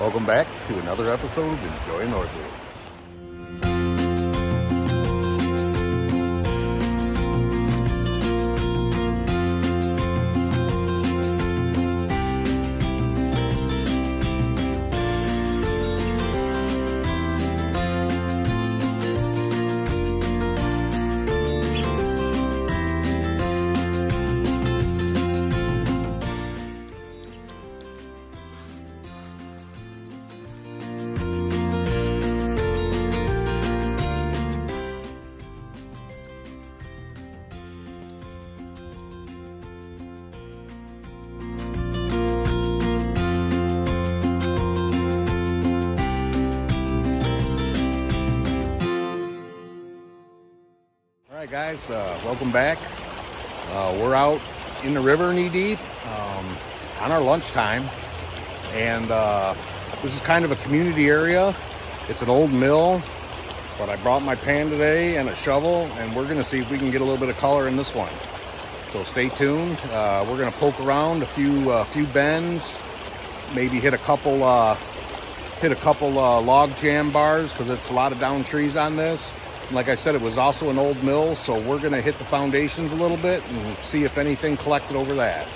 Welcome back to another episode of Enjoying Northwoods. Right, guys, uh, welcome back. Uh, we're out in the river knee deep um, on our lunchtime, and uh, this is kind of a community area. It's an old mill, but I brought my pan today and a shovel, and we're to see if we can get a little bit of color in this one. So stay tuned. Uh, we're to poke around a few uh, few bends, maybe hit a couple uh, hit a couple log jam bars because it's a lot of down trees on this. Like I said, it was also an old mill, so we're going to hit the foundations a little bit and see if anything collected over that.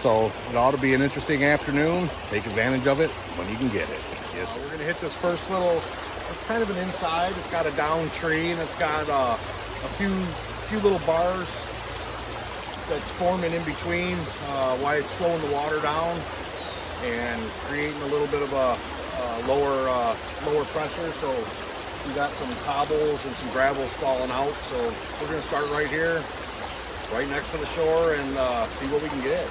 So it ought to be an interesting afternoon. Take advantage of it when you can get it. Yes, we're going to hit this first little. It's kind of an inside. It's got a down tree and it's got uh, a few few little bars that's forming in between uh, while it's slowing the water down and creating a little bit of a uh, lower uh, lower pressure. So we got some cobbles and some gravels falling out. So we're gonna start right here, right next to the shore, and uh, see what we can get.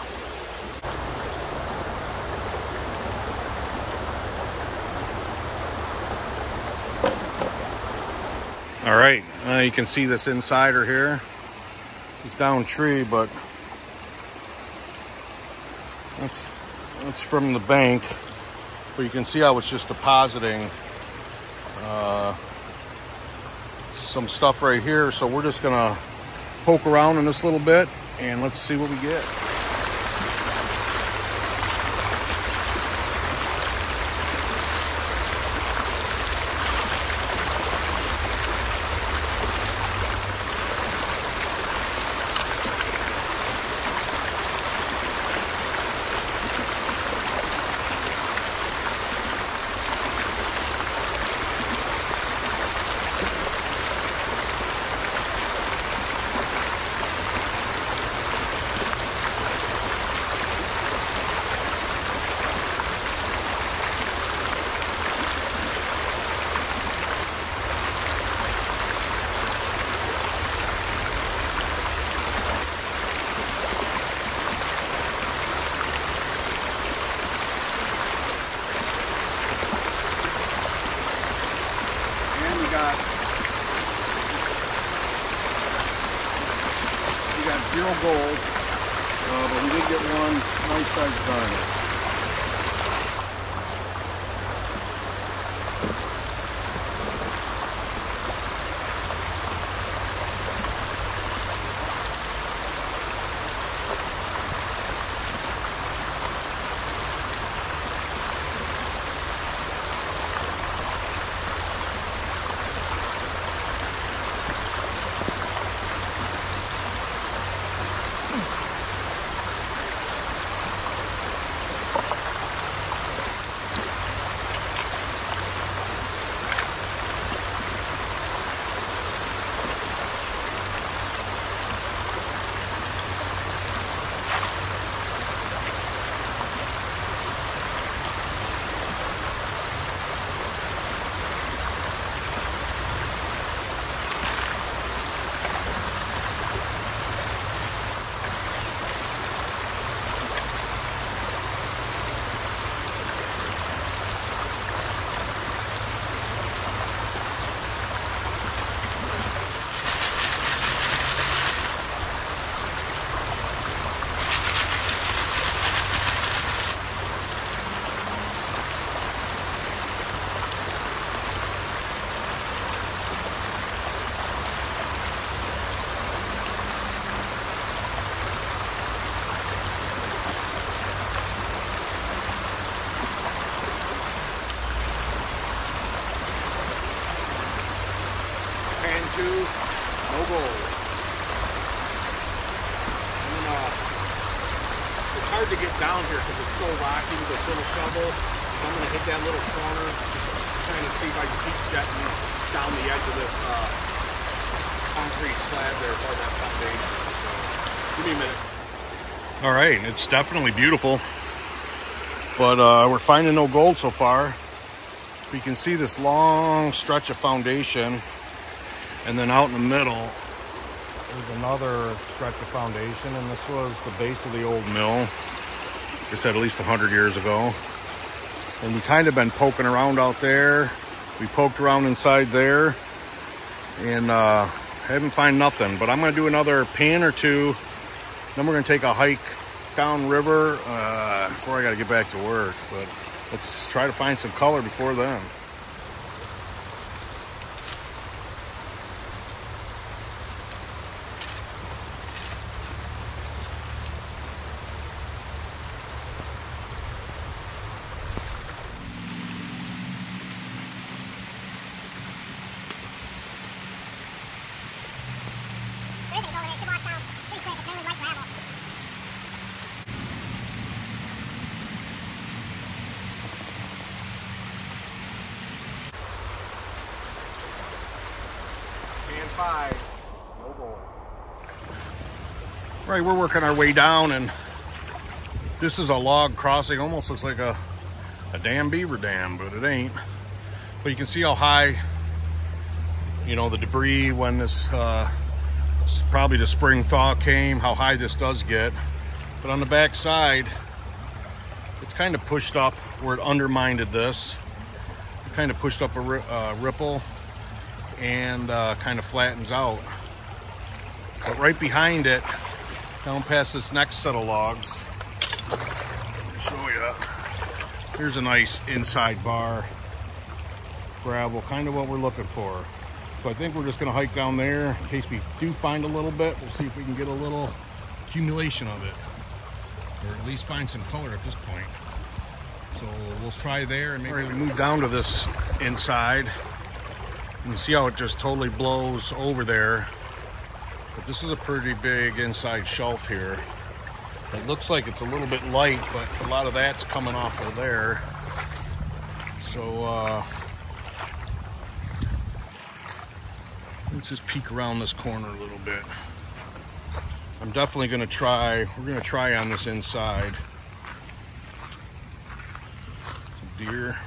All right, uh, you can see this insider here. It's down tree, but that's that's from the bank. But you can see how it's just depositing uh, some stuff right here. So we're just gonna poke around in this little bit and let's see what we get. And we got we got zero gold, uh, but we did get one nice sized garnet. To get down here because it's so rocky with this little shovel. So I'm gonna hit that little corner, just trying to see if I can keep jetting down the edge of this uh, concrete slab there for that foundation. So give me a minute. All right, it's definitely beautiful, but uh, we're finding no gold so far. We can see this long stretch of foundation, and then out in the middle, there's another stretch of foundation, and this was the base of the old mill, just at least 100 years ago. And we kind of been poking around out there. We poked around inside there, and uh, haven't find nothing. But I'm gonna do another pan or two then we're gonna take a hike down river uh, before I gotta get back to work. But let's try to find some color before then. Five. Right, we're working our way down and this is a log crossing. Almost looks like a, a damn beaver dam, but it ain't. But you can see how high, you know, the debris when this, uh, probably the spring thaw came, how high this does get. But on the back side, it's kind of pushed up where it undermined this. It kind of pushed up a uh, ripple and uh, kind of flattens out. But right behind it, down past this next set of logs, show you. Here's a nice inside bar gravel, kind of what we're looking for. So I think we're just gonna hike down there in case we do find a little bit. We'll see if we can get a little accumulation of it, or at least find some color at this point. So we'll try there and maybe we move down to this inside. You can see how it just totally blows over there. But this is a pretty big inside shelf here. It looks like it's a little bit light, but a lot of that's coming off of there. So, uh, let's just peek around this corner a little bit. I'm definitely gonna try, we're gonna try on this inside. Some deer.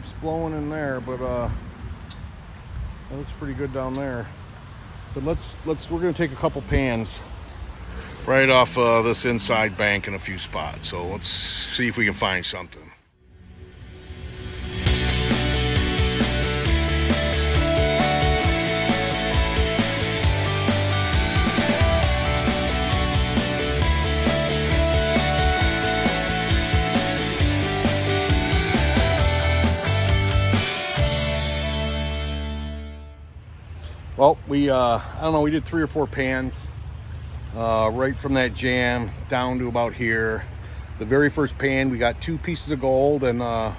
Keeps flowing in there, but uh, it looks pretty good down there. But let's let's we're gonna take a couple pans right off uh, this inside bank in a few spots. So let's see if we can find something. Well, we, uh, I don't know, we did three or four pans uh, right from that jam down to about here. The very first pan, we got two pieces of gold and uh,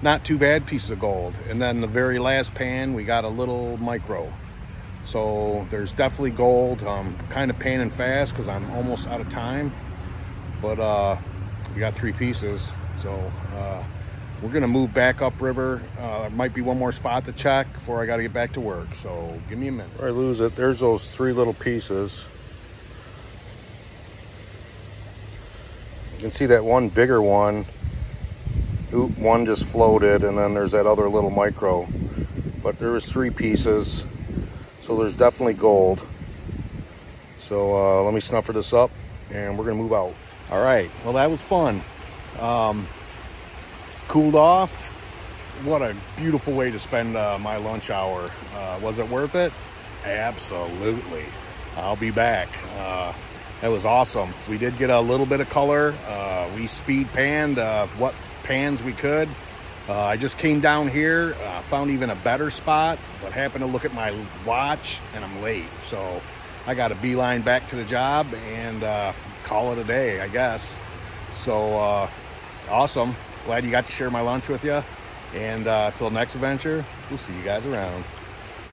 not too bad pieces of gold. And then the very last pan, we got a little micro. So there's definitely gold. I'm kind of panning fast because I'm almost out of time. But uh, we got three pieces. So uh, we're gonna move back upriver. Uh, might be one more spot to check before I gotta get back to work. So give me a minute. Before I lose it, there's those three little pieces. You can see that one bigger one. Oop, one just floated and then there's that other little micro. But there was three pieces. So there's definitely gold. So uh, let me snuffer this up and we're gonna move out. All right, well that was fun. Um, cooled off. What a beautiful way to spend uh, my lunch hour. Uh, was it worth it? Absolutely. I'll be back. Uh, that was awesome. We did get a little bit of color. Uh, we speed panned uh, what pans we could. Uh, I just came down here, found even a better spot, but happened to look at my watch and I'm late. So I got a beeline back to the job and call it a day, I guess. So awesome. Glad you got to share my lunch with you. And uh, till next adventure, we'll see you guys around.